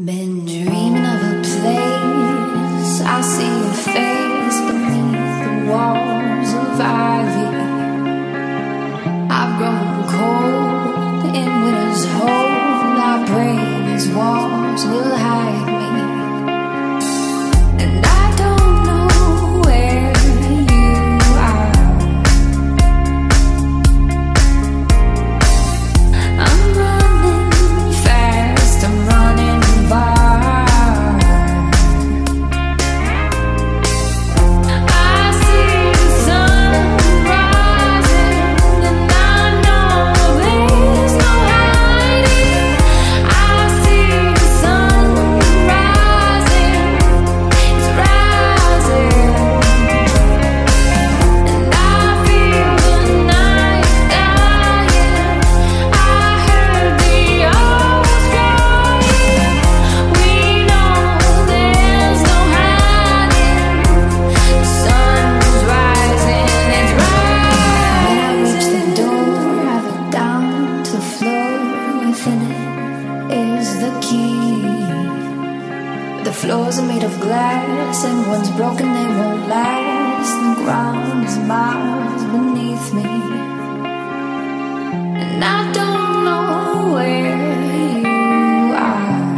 Men The floor within it is the key. The floors are made of glass, and once broken, they won't last. The ground is miles beneath me, and I don't know where you. are.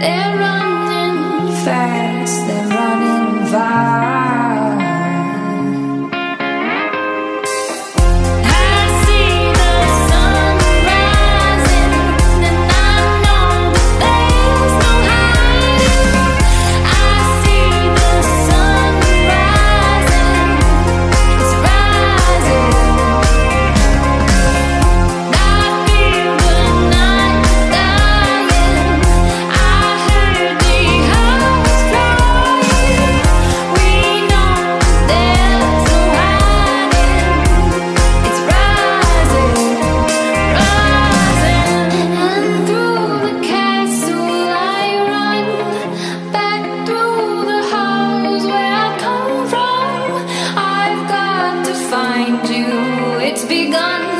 They're running fast, they're running fast. begun.